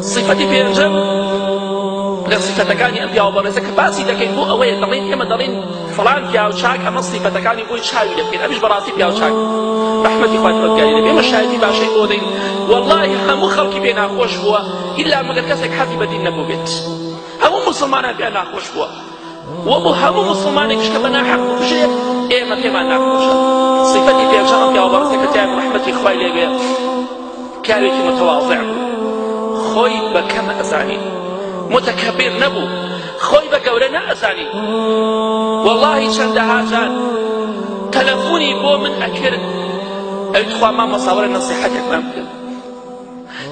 صفەتی پێنجەم. لە صفەتەکانی ئەم پیاوە بەڕێزە کە باسی دەکەین بۆ ئەوەیە دەڵێن ئێمە دەڵێن فڵان پیاو چاک ئەمە صفەتەکانی بۆی چاوی دەکەین ئەمیش بەڕاستی پیاو چاک رحمەتی خوای پرۆتگاری دەبێ ئێمە شایدی باشەی بۆ دەین. والله هەموو خەڵکی پێ ناخۆش بووە. ئیلا مەگەر کەسێک حەزی بەدین نەبوو بێت. هەموو مسلمانان پێ ناخۆش بووە. وەبوو هەموو مسلمانێکش کە بە ناحەق بژێت ئێمە پێمان ناخۆشە. صفەتی پێنجەم پیاوە بەڕێزە کە تیان رحمەتی خوای لێبێ پیاوێکی متواضع. بوو خۆی بە کەمە ئەزانی خوي بقولة نأساني والله چندها جان تلفوني بو من أكرد أي تخوى ما ممكن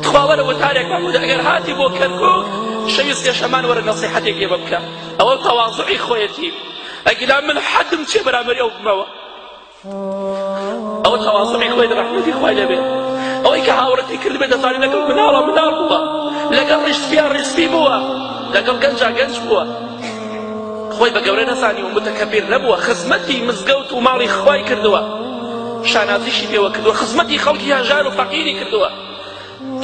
تخوى ولا وتارك ما ممكن أقر هاتي بو كركوك شويس يا شمان ورا نصيحتك يبكى أو تواضعي خويتي أقل من مشي برامري أو بموا أو تواضعي خويت رحمتي خوي لبي أو إيك هاورتي كل بيت صار لك منارة منار بوا. لەگەڵ ڕیشتیان ڕیسپی بووە لەگەڵ گەنجا گەنج بووە خۆی بە گەورە نەزانی و متەکەبیر نەبووە خزمەتی مزگەوت و ماڵی خوای کردووە شانازیشی پێوە کردووە خزمەتی خەڵکی هەژار و فەقیری کردووە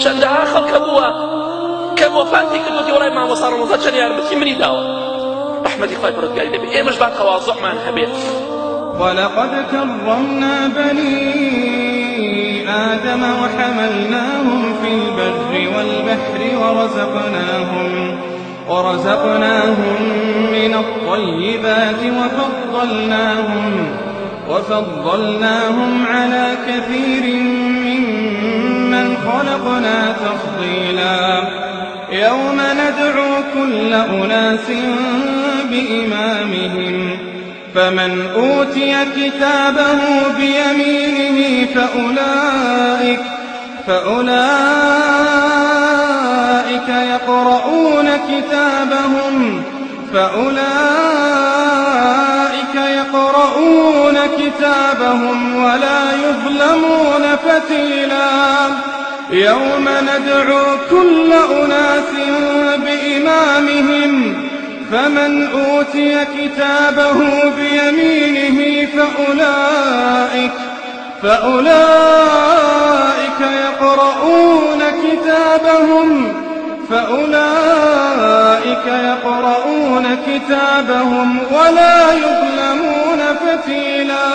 چەندەها خەڵکە بووە کە وەفاتی کردوتی وڵای مامۆسا ڕەمەزە چەند یارمەتی منی داوە رحمەتی خوای پەروەردگاری دەبێت ئێمەش با تەواضعمان هەبێت ولقد كرمنا بني آدم وحملناهم في البر والبحر ورزقناهم ورزقناهم من الطيبات وفضلناهم وفضلناهم على كثير ممن خلقنا تفضيلا. يوم ندعو كل أناس بإمامهم فمن أوتي كتابه بيمينه فأولئك فأولئك يقرؤون كتابهم. فأولئك يقرؤون كتابهم ولا يظلمون فتيلا. يوم ندعو كل أناس بإمامهم فمن أوتي كتابه بيمينه فأولئك فأولئك يقرؤون كتابهم فأولئك يقرؤون كتابهم ولا يظلمون فتيلا.